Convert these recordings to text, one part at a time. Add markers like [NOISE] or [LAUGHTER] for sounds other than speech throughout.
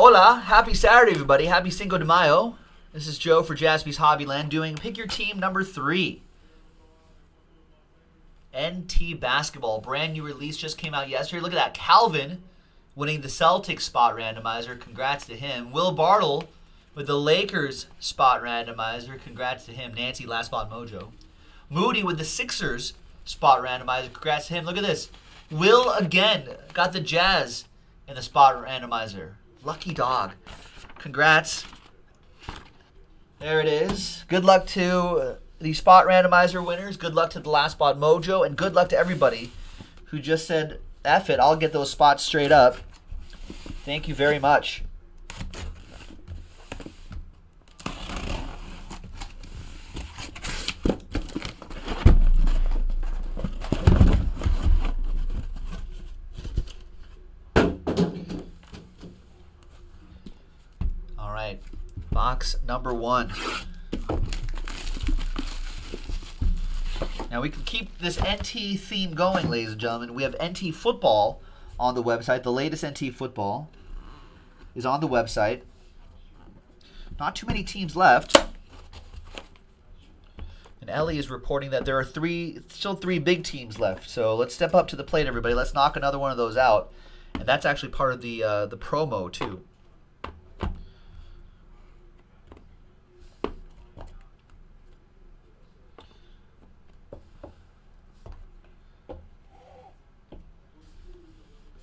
Hola, happy Saturday, everybody. Happy Cinco de Mayo. This is Joe for Jaspy's Hobbyland doing Pick Your Team number three. NT Basketball, brand new release, just came out yesterday. Look at that. Calvin winning the Celtics spot randomizer. Congrats to him. Will Bartle with the Lakers spot randomizer. Congrats to him. Nancy, last spot mojo. Moody with the Sixers spot randomizer. Congrats to him. Look at this. Will again got the Jazz in the spot randomizer. Lucky dog. Congrats. There it is. Good luck to uh, the spot randomizer winners. Good luck to the last spot mojo. And good luck to everybody who just said, F it, I'll get those spots straight up. Thank you very much. All right, number one. Now we can keep this NT theme going, ladies and gentlemen. We have NT football on the website. The latest NT football is on the website. Not too many teams left. And Ellie is reporting that there are three, still three big teams left. So let's step up to the plate, everybody. Let's knock another one of those out. And that's actually part of the uh, the promo too.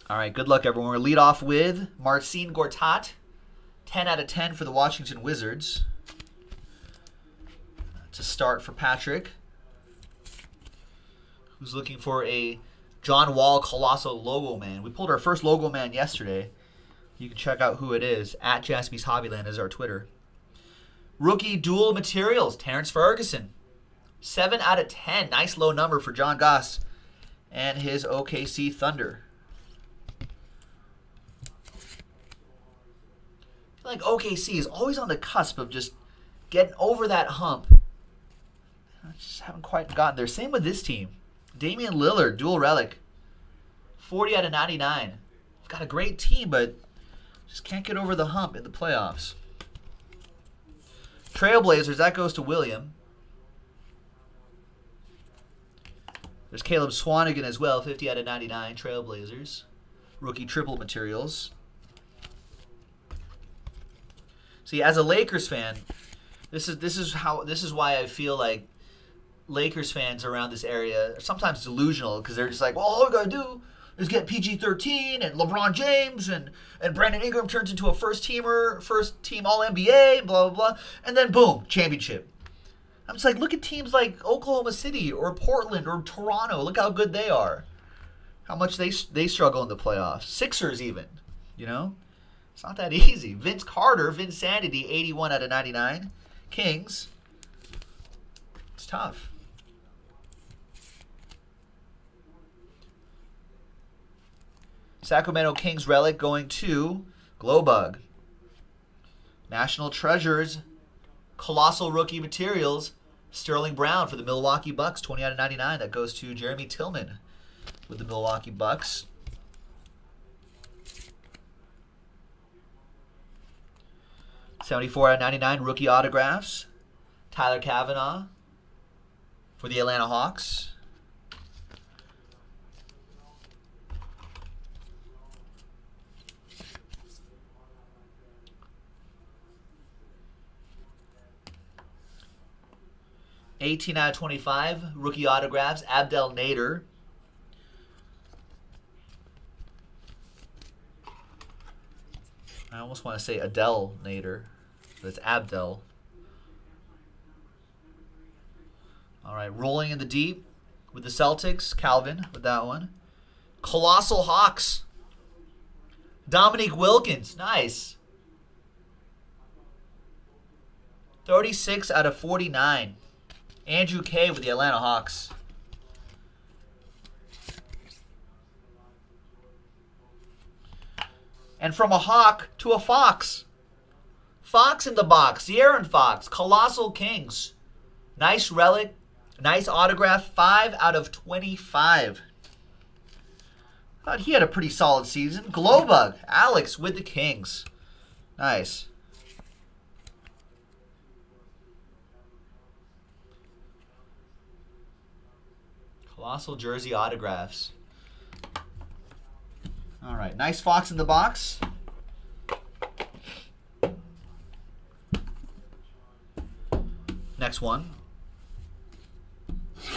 All right, good luck, everyone. We're lead off with Marcin Gortat, 10 out of 10 for the Washington Wizards. Uh, to start for Patrick, who's looking for a John Wall Colossal logo man. We pulled our first logo man yesterday. You can check out who it is. At Jaspy's Hobbyland is our Twitter. Rookie dual materials, Terrence Ferguson. 7 out of 10. Nice low number for John Goss and his OKC Thunder. Like OKC is always on the cusp of just getting over that hump. I just haven't quite gotten there. Same with this team. Damian Lillard, dual relic. 40 out of 99. Got a great team, but just can't get over the hump in the playoffs. Trailblazers, that goes to William. There's Caleb Swanigan as well, 50 out of 99, Trailblazers. Rookie triple materials. See, as a Lakers fan, this is this is how this is why I feel like Lakers fans around this area are sometimes delusional because they're just like, well, all we gotta do is get PG thirteen and LeBron James and and Brandon Ingram turns into a first teamer, first team All NBA, blah blah blah, and then boom, championship. I'm just like, look at teams like Oklahoma City or Portland or Toronto. Look how good they are. How much they they struggle in the playoffs. Sixers even, you know. It's not that easy. Vince Carter, Vinsanity, 81 out of 99. Kings. It's tough. Sacramento Kings relic going to Glowbug. National Treasures, Colossal Rookie Materials, Sterling Brown for the Milwaukee Bucks, 20 out of 99. That goes to Jeremy Tillman with the Milwaukee Bucks. 74 out of 99 rookie autographs. Tyler Cavanaugh for the Atlanta Hawks. Eighteen out of twenty-five rookie autographs. Abdel Nader. I almost want to say Adele Nader. That's Abdel. All right, rolling in the deep with the Celtics. Calvin with that one. Colossal Hawks. Dominique Wilkins. Nice. 36 out of 49. Andrew K with the Atlanta Hawks. And from a hawk to a fox. Fox in the box. De'Aaron Fox. Colossal Kings. Nice relic. Nice autograph. 5 out of 25. Thought he had a pretty solid season. Glowbug. Alex with the Kings. Nice. Colossal jersey autographs. All right, nice Fox in the box. Next one. [LAUGHS]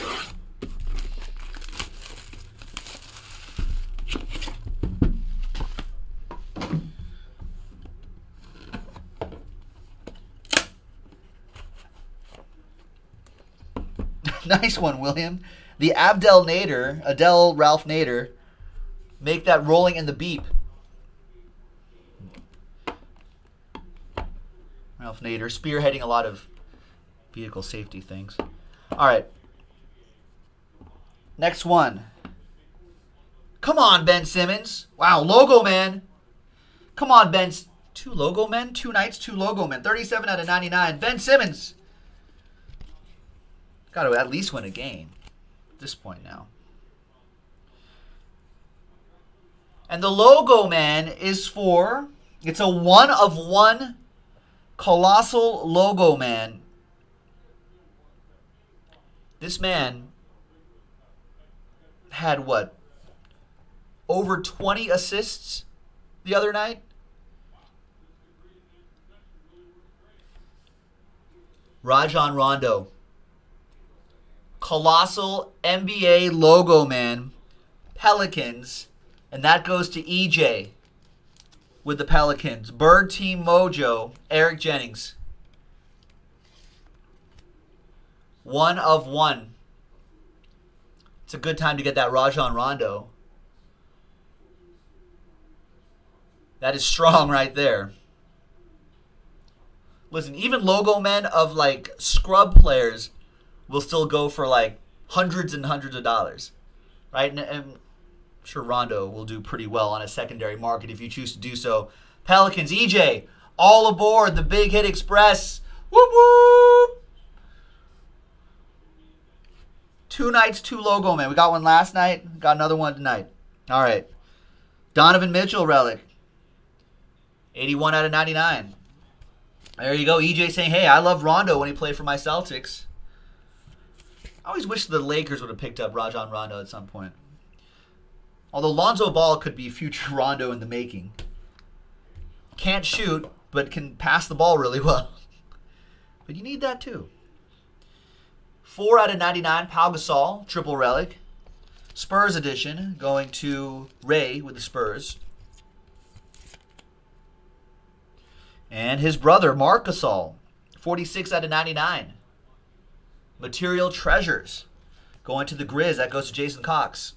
nice one, William. The Abdel Nader, Adele Ralph Nader, make that rolling in the beep. Ralph Nader spearheading a lot of vehicle safety things. All right. Next one. Come on, Ben Simmons. Wow, logo man. Come on, Ben. Two logo men? Two nights, two logo men. 37 out of 99. Ben Simmons. Got to at least win a game at this point now. And the logo man is for, it's a one of one colossal logo man. This man had what? Over 20 assists the other night? Rajon Rondo. Colossal NBA logo man. Pelicans. And that goes to EJ with the Pelicans. Bird Team Mojo. Eric Jennings. One of one. It's a good time to get that Rajon Rondo. That is strong [LAUGHS] right there. Listen, even logo men of like scrub players will still go for like hundreds and hundreds of dollars, right? And, and I'm sure Rondo will do pretty well on a secondary market if you choose to do so. Pelicans, EJ, all aboard the Big Hit Express. Whoop whoop! Two nights, two logo man. We got one last night. Got another one tonight. All right. Donovan Mitchell relic. 81 out of 99. There you go. EJ saying, hey, I love Rondo when he played for my Celtics. I always wish the Lakers would have picked up Rajon Rondo at some point. Although Lonzo Ball could be future [LAUGHS] Rondo in the making. Can't shoot, but can pass the ball really well. [LAUGHS] But you need that too. 4 out of 99, Pau Gasol, triple relic. Spurs edition going to Ray with the Spurs. And his brother, Marc Gasol, 46 out of 99. Material Treasures going to the Grizz. That goes to Jason Cox.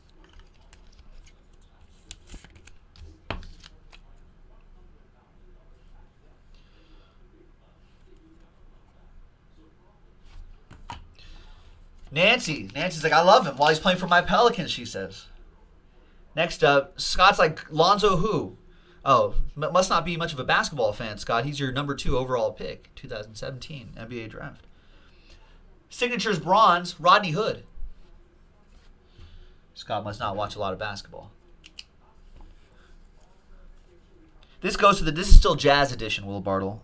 Nancy. Nancy's like, I love him while he's playing for my Pelicans, she says. Next up, Scott's like, Lonzo who? Oh, must not be much of a basketball fan, Scott. He's your number two overall pick, 2017 NBA draft. Signatures bronze, Rodney Hood. Scott must not watch a lot of basketball. This goes to the, this is still Jazz edition, Will Bartle.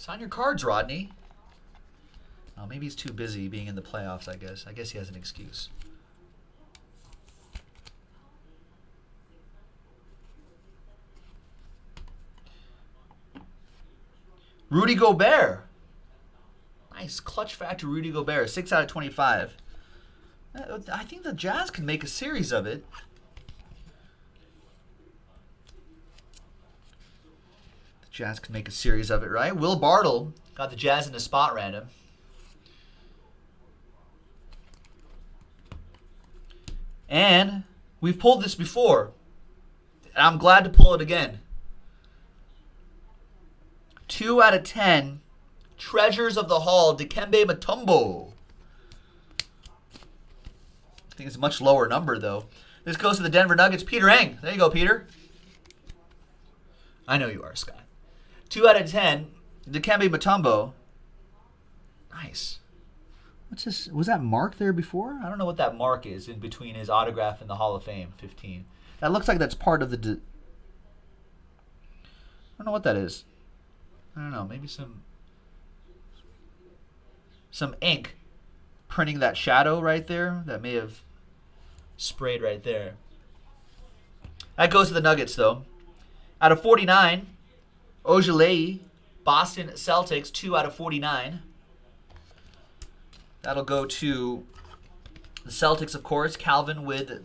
Sign your cards, Rodney. Oh, maybe he's too busy being in the playoffs, I guess. I guess he has an excuse. Rudy Gobert. Nice clutch factor, Rudy Gobert. 6 out of 25. Uh, I think the Jazz can make a series of it. Jazz can make a series of it, right? Will Bartle got the Jazz in a spot random. And we've pulled this before. And I'm glad to pull it again. 2 out of 10. Treasures of the Hall, Dikembe Mutombo. I think it's a much lower number, though. This goes to the Denver Nuggets. Peter Eng. There you go, Peter. I know you are, Scott. 2 out of 10. Dikembe Mutombo. Nice. What's this? Was that mark there before? I don't know what that mark is in between his autograph and the Hall of Fame 15. That looks like that's part of the. I don't know what that is. I don't know. Maybe some some ink printing that shadow right there that may have sprayed right there. That goes to the Nuggets though. Out of 49, Ojeleye, Boston Celtics, 2 out of 49. That'll go to the Celtics, of course. Calvin with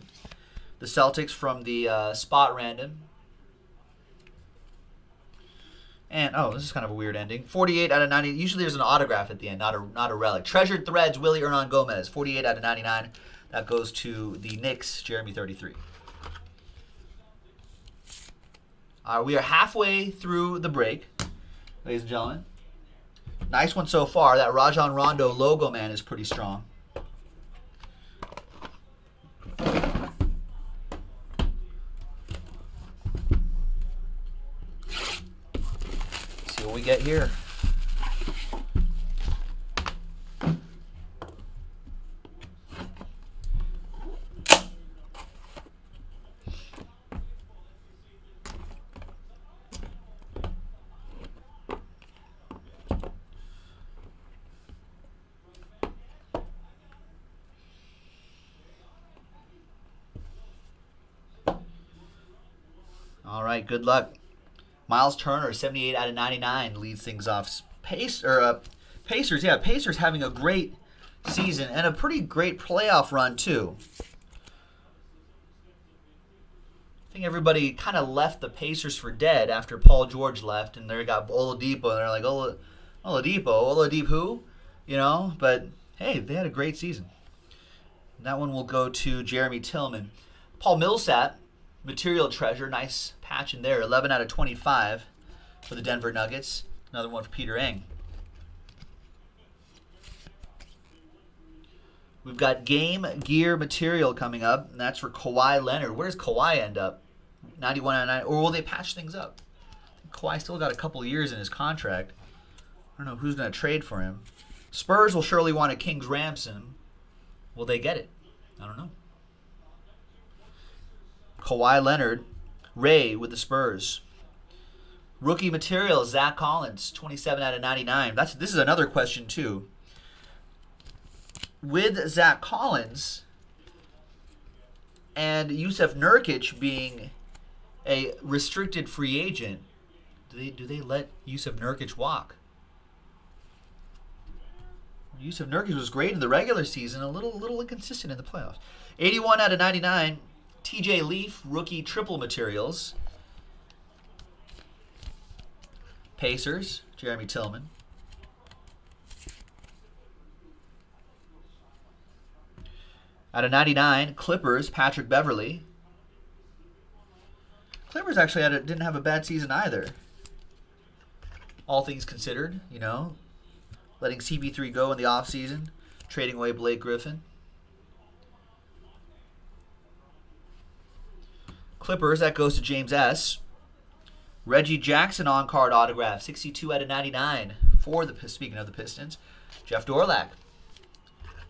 the Celtics from the uh, spot random. And oh, this is kind of a weird ending. 48 out of 90. Usually there's an autograph at the end, not a not a relic. Treasured Threads, Willy Hernangomez. 48 out of 99. That goes to the Knicks, Jeremy 33. Uh, we are halfway through the break, ladies and gentlemen. Nice one so far. That Rajon Rondo logo man is pretty strong. see what we get here. All good luck. Miles Turner, 78 out of 99, leads things off. Pace or uh, Pacers, yeah, Pacers having a great season and a pretty great playoff run too. I think everybody kind of left the Pacers for dead after Paul George left, and they got Oladipo, and they're like, Ola, Oladipo, Oladipo who? You know, but hey, they had a great season. that one will go to Jeremy Tillman. Paul Millsap, Material Treasure, nice patch in there. 11 out of 25 for the Denver Nuggets. Another one for Peter Eng. We've got game gear material coming up, and that's for Kawhi Leonard. Where does Kawhi end up? 91 out of 9, or will they patch things up? Kawhi still got a couple years in his contract. I don't know who's going to trade for him. Spurs will surely want a King's ransom. Will they get it? I don't know. Kawhi Leonard, Ray with the Spurs. Rookie material, Zach Collins, 27 out of 99. That's this is another question too. With Zach Collins and Jusuf Nurkic being a restricted free agent, do they do they let Jusuf Nurkic walk? Jusuf Nurkic was great in the regular season, a little little inconsistent in the playoffs. 81 out of 99. TJ Leaf, rookie triple materials. Pacers, Jeremy Tillman. Out of 99, Clippers, Patrick Beverley. Clippers actually had a, didn't have a bad season either. All things considered, you know, letting CP3 go in the offseason, trading away Blake Griffin. Clippers, that goes to James S. Reggie Jackson on card autograph, 62 out of 99 for the speaking of the Pistons. Jeff Dorlack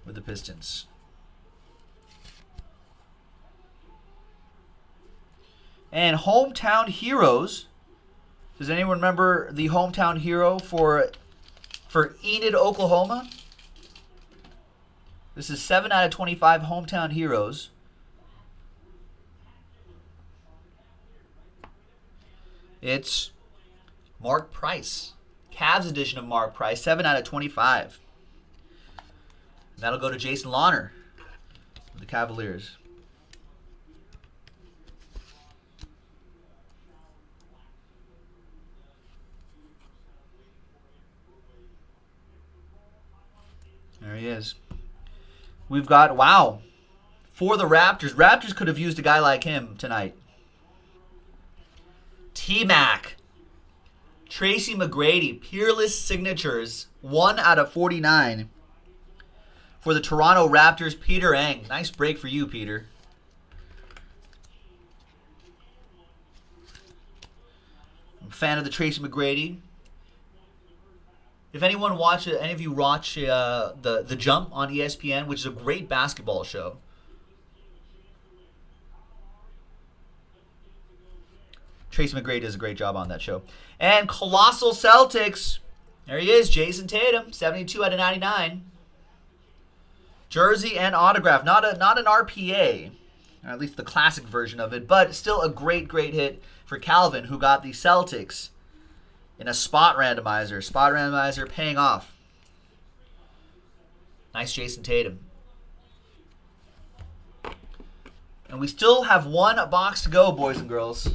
with the Pistons. And hometown heroes. Does anyone remember the hometown hero for for Enid, Oklahoma? This is 7 out of 25 hometown heroes. It's Mark Price. Cavs edition of Mark Price, 7 out of 25. And that'll go to Jason Lawner the Cavaliers. There he is. We've got, wow, for the Raptors. Raptors could have used a guy like him tonight. T Mac. Tracy McGrady, Peerless Signatures, 1 out of 49. For the Toronto Raptors, Peter Eng. Nice break for you, Peter. I'm a fan of the Tracy McGrady. If anyone watches, any of you watch uh, the the Jump on ESPN, which is a great basketball show. Tracy McGrady does a great job on that show. And Colossal Celtics. There he is, Jayson Tatum, 72 out of 99. Jersey and autograph. Not a not an RPA, at least the classic version of it, but still a great, great hit for Calvin, who got the Celtics in a spot randomizer. Spot randomizer paying off. Nice Jayson Tatum. And we still have one box to go, boys and girls.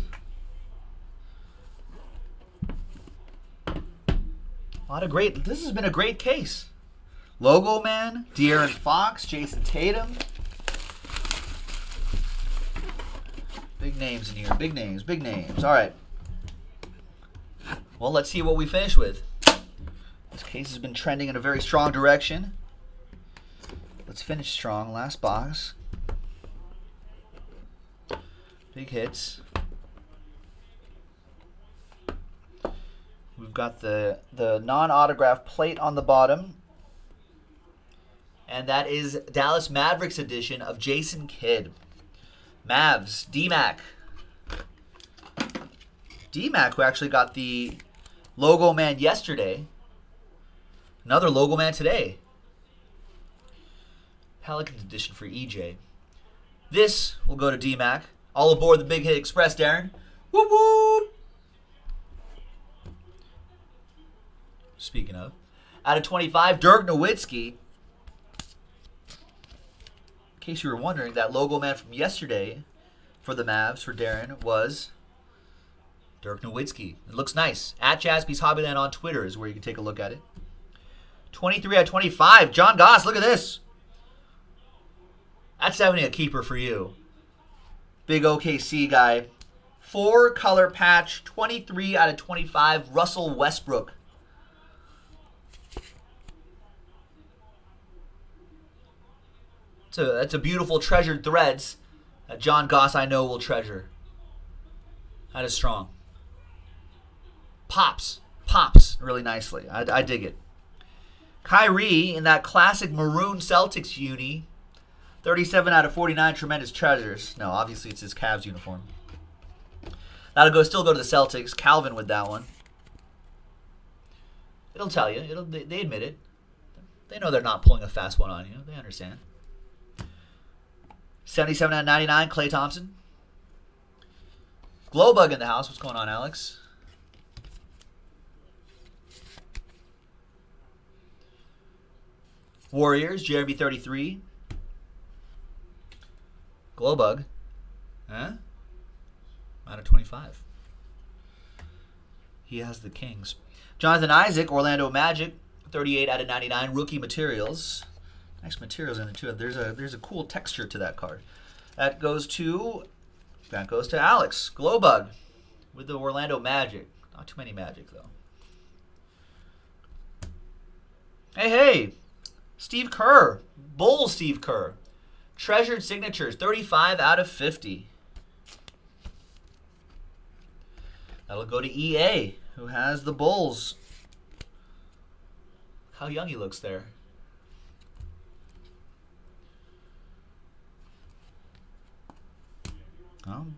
A lot of great. This has been a great case. Logo Man, De'Aaron Fox, Jayson Tatum. Big names in here. Big names. Big names. All right. Well, let's see what we finish with. This case has been trending in a very strong direction. Let's finish strong. Last box. Big hits. We've got the, the non-autograph plate on the bottom. And that is Dallas Mavericks edition of Jason Kidd. Mavs, DMAC. DMAC, who actually got the logo man yesterday. Another logo man today. Pelicans edition for EJ. This will go to DMAC. All aboard the Big Hit Express, Darren. Whoop whoop! Speaking of, out of 25, Dirk Nowitzki. In case you were wondering, that logo man from yesterday for the Mavs for Darren was Dirk Nowitzki. It looks nice. At Jaspy's Hobbyland on Twitter is where you can take a look at it. 23 out of 25. John Goss, look at this. That's definitely a keeper for you. Big OKC guy. Four color patch, 23 out of 25. Russell Westbrook. It's a, that's a beautiful treasured threads that John Goss I know will treasure. That is strong. Pops. Pops really nicely. I, I dig it. Kyrie in that classic maroon Celtics uni. 37 out of 49 tremendous treasures. No, obviously it's his Cavs uniform. That'll go still go to the Celtics. Calvin with that one. It'll tell you. It'll they, they admit it. They know they're not pulling a fast one on you. They understand. 77 out of 99, Klay Thompson. Glowbug in the house. What's going on, Alex? Warriors, Jeremy 33. Glowbug. Huh? Out of 25. He has the Kings. Jonathan Isaac, Orlando Magic, 38 out of 99, rookie materials. Nice materials in it too. There's a there's a cool texture to that card. That goes to that goes to Alex Glowbug with the Orlando Magic. Not too many Magic though. Hey hey, Steve Kerr, Bull Steve Kerr, treasured signatures, 35 out of 50. That'll go to EA, who has the Bulls. How young he looks there. Um,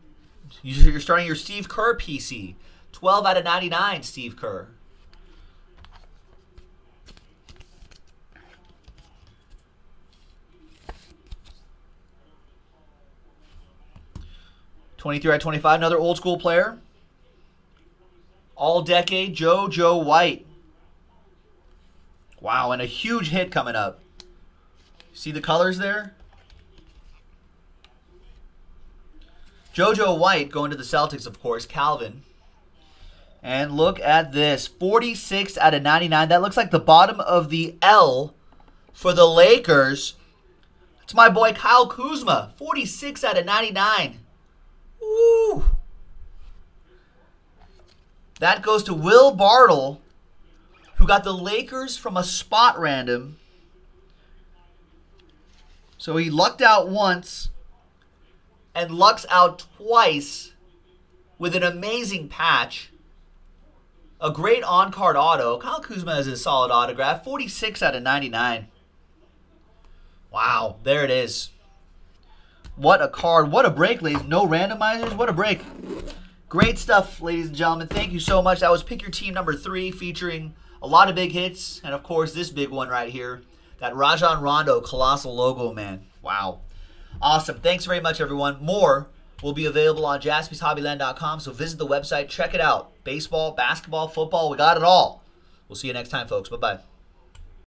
you're starting your Steve Kerr PC. 12 out of 99, Steve Kerr. Twenty-three out of twenty-five. Another old school player. All decade Jo Jo White. Wow, and a huge hit coming up. See the colors there? JoJo White going to the Celtics, of course. Calvin. And look at this 46 out of 99. That looks like the bottom of the L for the Lakers. It's my boy Kyle Kuzma. 46 out of 99. Woo! That goes to Will Bartle, who got the Lakers from a spot random. So he lucked out once and Lux out twice with an amazing patch A great on card auto. Kyle Kuzma has a solid autograph. 46 out of 99. Wow, there it is. What a card. What a break, ladies. No randomizers. What a break. Great stuff, ladies and gentlemen. Thank you so much. That was Pick Your Team number three, featuring a lot of big hits. And, of course, this big one right here. That Rajon Rondo Colossal logo, man. Wow. Awesome. Thanks very much, everyone. More will be available on jaspyshobbyland.com. So visit the website, check it out. Baseball, basketball, football, we got it all. We'll see you next time, folks. Bye bye.